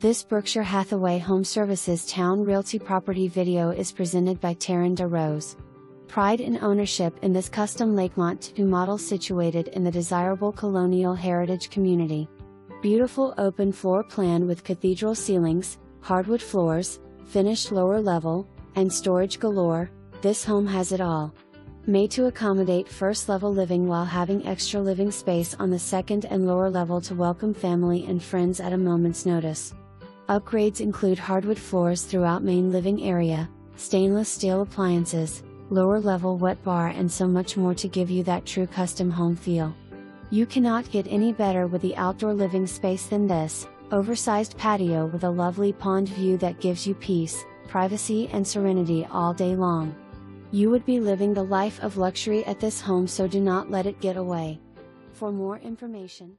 This Berkshire Hathaway Home Services Towne Realty property video is presented by Taryn DeRose. Pride in ownership in this custom Lakemont 2 model situated in the desirable colonial heritage community. Beautiful open floor plan with cathedral ceilings, hardwood floors, finished lower level, and storage galore, this home has it all. Made to accommodate first level living while having extra living space on the second and lower level to welcome family and friends at a moment's notice. Upgrades include hardwood floors throughout main living area, stainless steel appliances, lower level wet bar and so much more to give you that true custom home feel. You cannot get any better with the outdoor living space than this, oversized patio with a lovely pond view that gives you peace, privacy and serenity all day long. You would be living the life of luxury at this home so do not let it get away. For more information,